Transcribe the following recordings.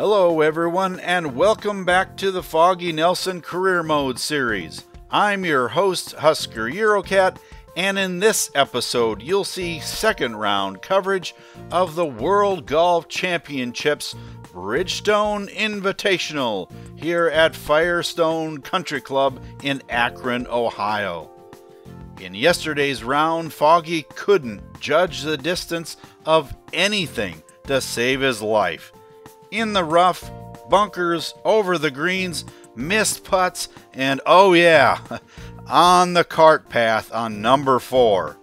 Hello, everyone, and welcome back to the Foggy Nelson Career Mode series. I'm your host, Husker Eurocat, and in this episode, you'll see second round coverage of the World Golf Championships Bridgestone Invitational here at Firestone Country Club in Akron, Ohio. In yesterday's round, Foggy couldn't judge the distance of anything to save his life in the rough, bunkers, over the greens, missed putts, and oh yeah, on the cart path on number four.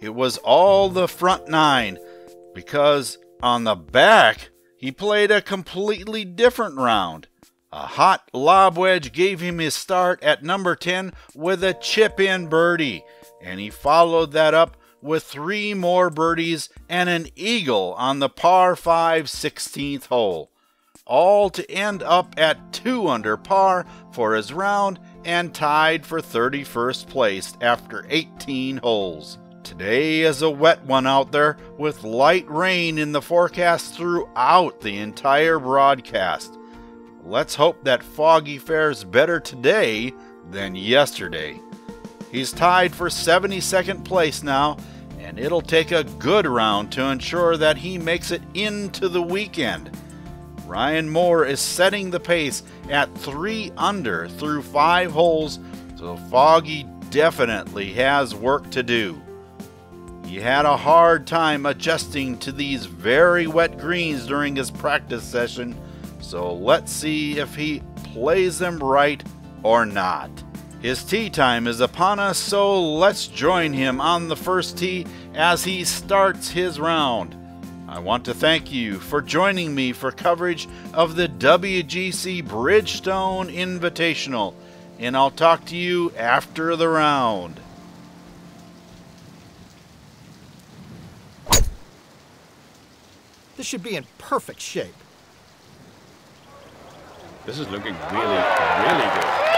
It was all the front nine because on the back he played a completely different round. A hot lob wedge gave him his start at number 10 with a chip in birdie, and he followed that up with three more birdies and an eagle on the par 5 16th hole, all to end up at 2 under par for his round and tied for 31st place after 18 holes. Today is a wet one out there with light rain in the forecast throughout the entire broadcast. Let's hope that Foggy fares better today than yesterday. He's tied for 72nd place now, and it'll take a good round to ensure that he makes it into the weekend. Ryan Moore is setting the pace at 3 under through 5 holes, so Foggy definitely has work to do. He had a hard time adjusting to these very wet greens during his practice session, so let's see if he plays them right or not. His tee time is upon us, so let's join him on the first tee as he starts his round. I want to thank you for joining me for coverage of the WGC Bridgestone Invitational, and I'll talk to you after the round. This should be in perfect shape. This is looking really, really good.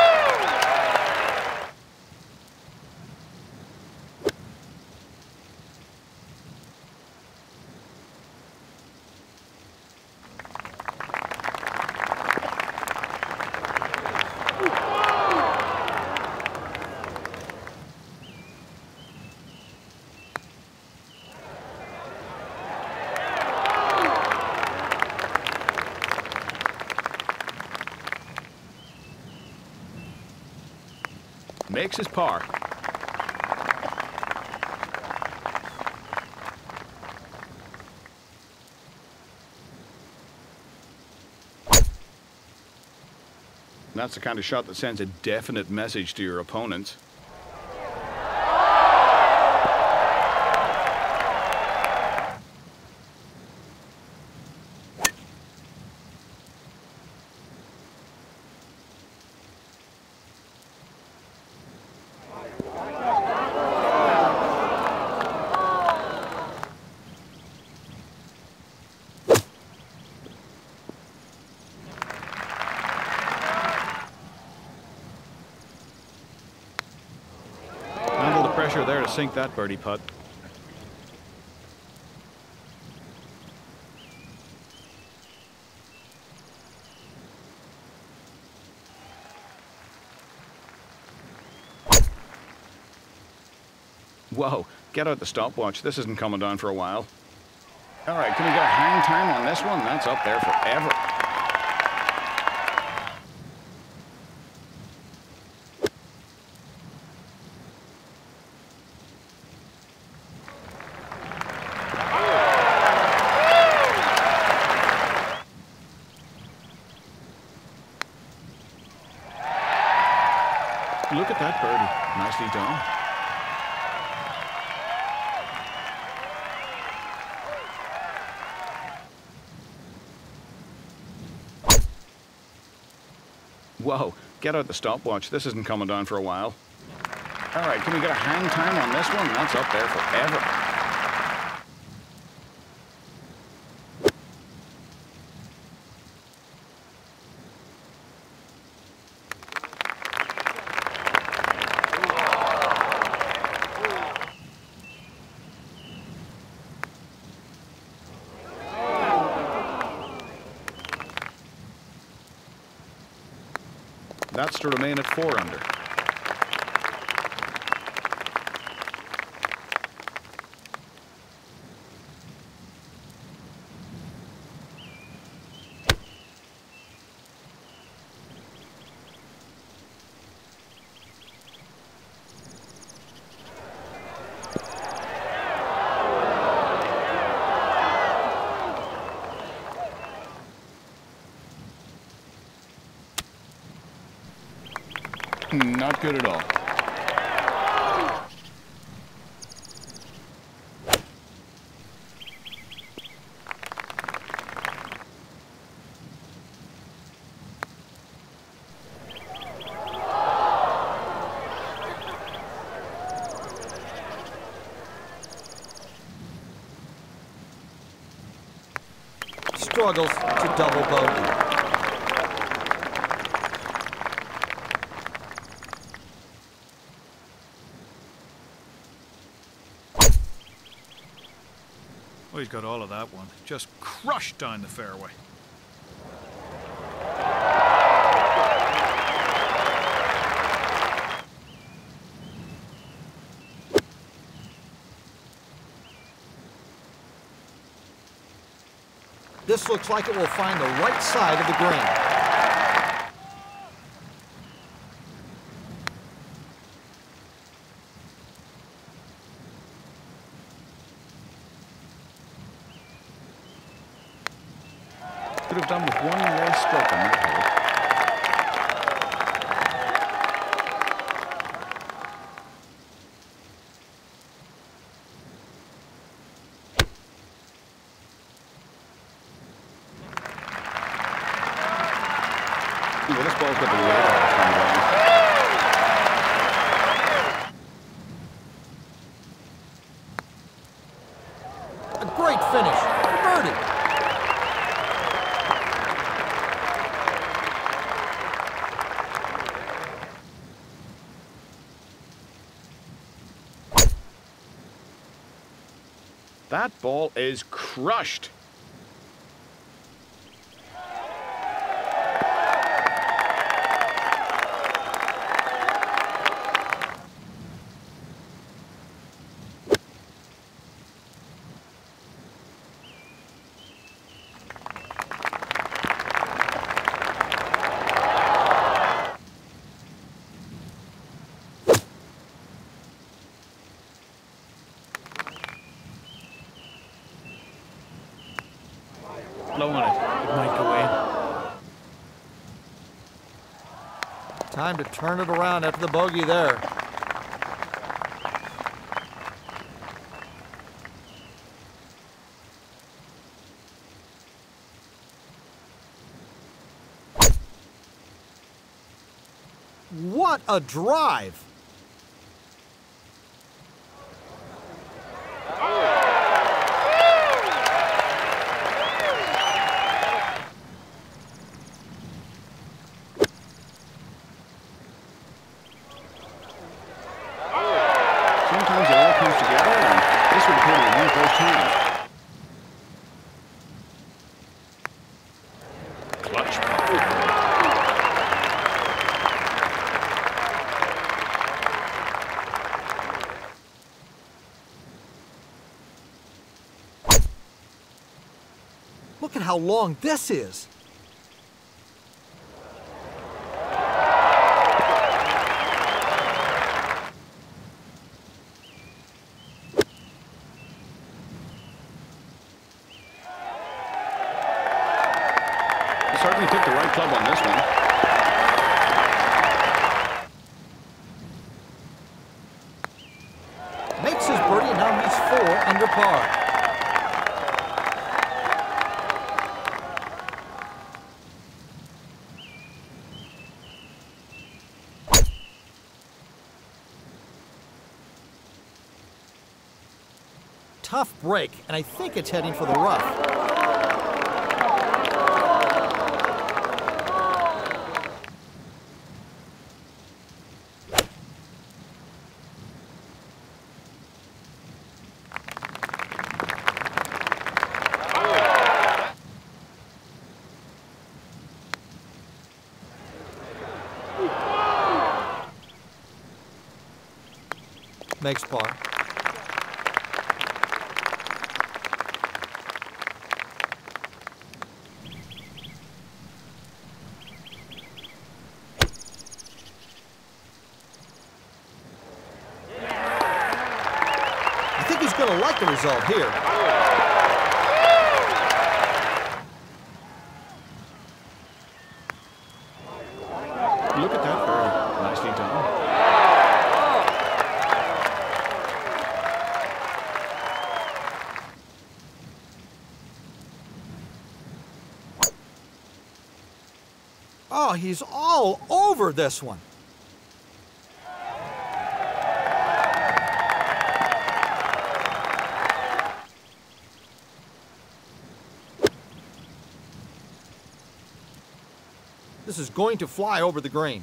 Makes his par. That's the kind of shot that sends a definite message to your opponents. Handle the pressure there to sink that birdie putt. Whoa, get out the stopwatch. This isn't coming down for a while. All right, can we get hang time on this one? That's up there forever. Look at that birdie. Nicely done. Whoa, get out the stopwatch. This isn't coming down for a while. All right, can we get a hang time on this one? That's up there forever. To remain at four under. Not good at all. Struggles to double bogey. Well, he's got all of that one. Just crushed down the fairway. This looks like it will find the right side of the green. Could have done with one less stroke on that hole. Well, this ball's got the weight off on the line. A great finish. Birdie. That ball is crushed. Time to turn it around after the bogey there. What a drive! Sometimes it all comes together, and this would appear to be one of those times. Clutch putt. Look at how long this is. Certainly picked the right club on this one. Makes his birdie, and now he's four under par. Tough break, and I think it's heading for the rough. Makes par. I think he's going to like the result here. Look at that bird. Nicely done. Oh, he's this one. This is going to fly over the green.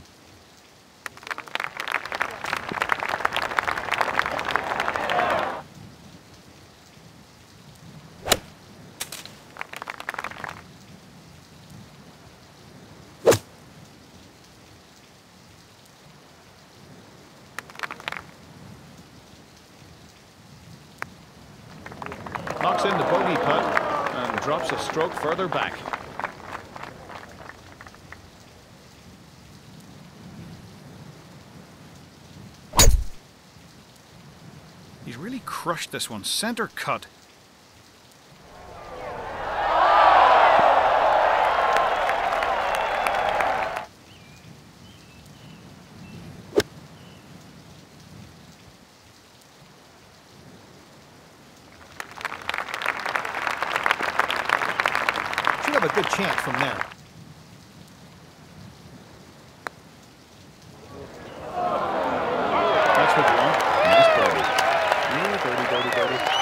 Knocks in the bogey putt drops a stroke further back. He's really crushed this one. Center cut. Should have a good chance from there. That's what you want. Nice birdie. Yeah, birdie, birdie, birdie.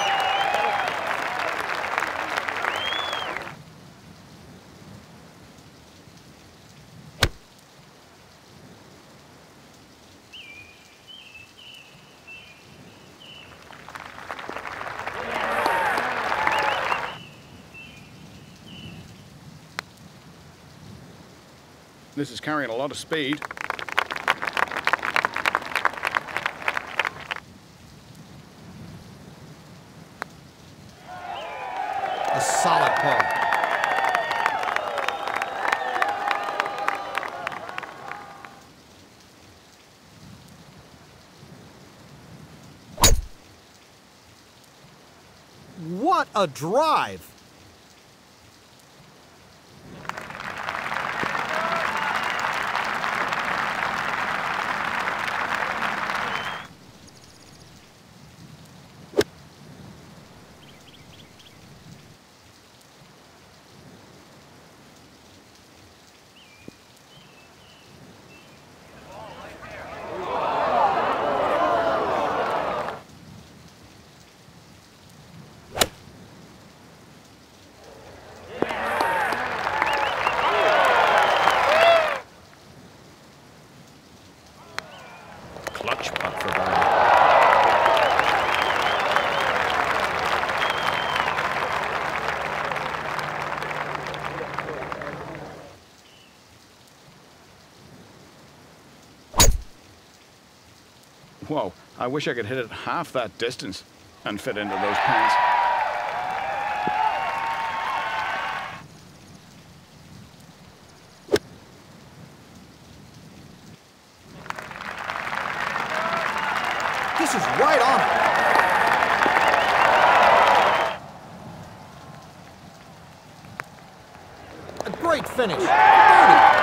This is carrying a lot of speed. A solid par. What a drive! Clutch putt for birdie. Whoa, I wish I could hit it half that distance and fit into those pants. This is right on it. A great finish. Birdie.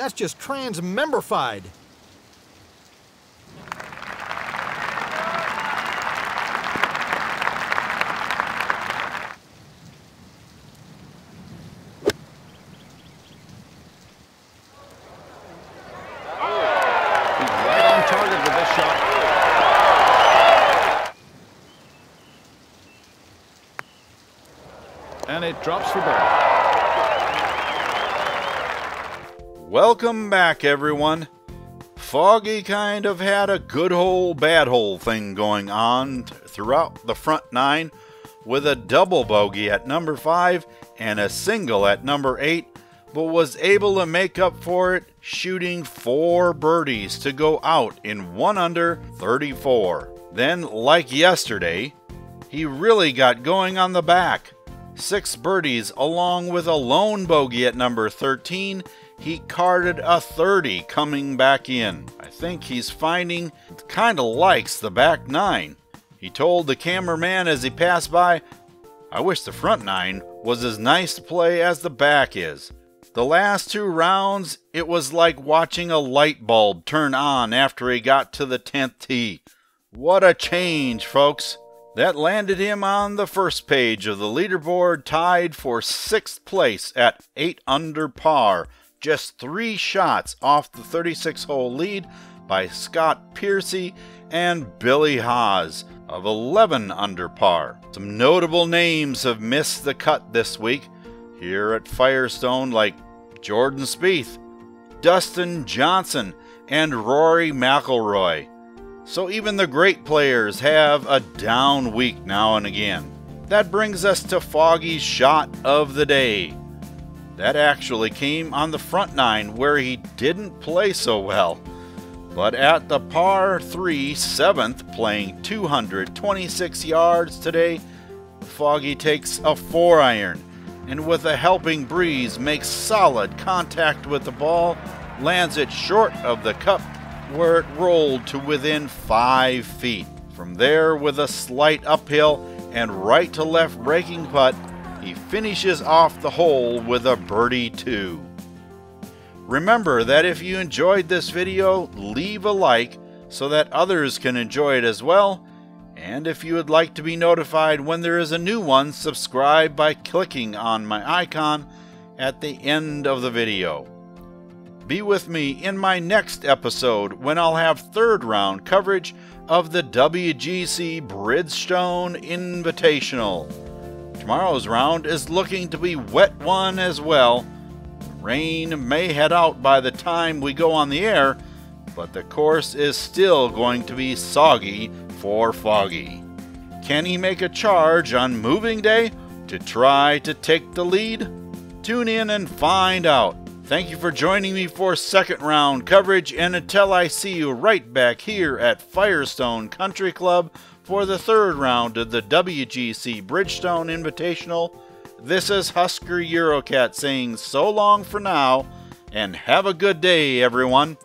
That's just transmemberfied. And it drops for birdie. Welcome back, everyone. Foggy kind of had a good hole, bad hole thing going on throughout the front nine with a double bogey at number 5 and a single at number 8, but was able to make up for it shooting four birdies to go out in 1 under 34. Then, like yesterday, he really got going on the back. Six birdies along with a lone bogey at number 13 he carded a 30 coming back in. I think he's finding kinda likes the back nine. He told the cameraman as he passed by, I wish the front nine was as nice to play as the back is. The last two rounds, it was like watching a light bulb turn on after he got to the 10th tee. What a change, folks! That landed him on the first page of the leaderboard, tied for sixth place at 8 under par just three shots off the 36 hole lead by Scott Piercy and Billy Haas of 11 under par. Some notable names have missed the cut this week here at Firestone, like Jordan Spieth, Dustin Johnson, and Rory McIlroy. So even the great players have a down week now and again. That brings us to Foggy's shot of the day. That actually came on the front nine where he didn't play so well. But at the par 3 7th, playing 226 yards today, Foggy takes a 4 iron and with a helping breeze makes solid contact with the ball, lands it short of the cup where it rolled to within 5 feet. From there, with a slight uphill and right to left breaking putt, he finishes off the hole with a birdie 2. Remember that if you enjoyed this video, leave a like so that others can enjoy it as well. And if you would like to be notified when there is a new one, subscribe by clicking on my icon at the end of the video. Be with me in my next episode when I'll have third round coverage of the WGC Bridgestone Invitational. Tomorrow's round is looking to be wet one as well. Rain may head out by the time we go on the air, but the course is still going to be soggy for Foggy. Can he make a charge on moving day to try to take the lead? Tune in and find out. Thank you for joining me for second round coverage, and until I see you right back here at Firestone Country Club for the third round of the WGC Bridgestone Invitational, this is Husker Eurocat saying so long for now, and have a good day, everyone.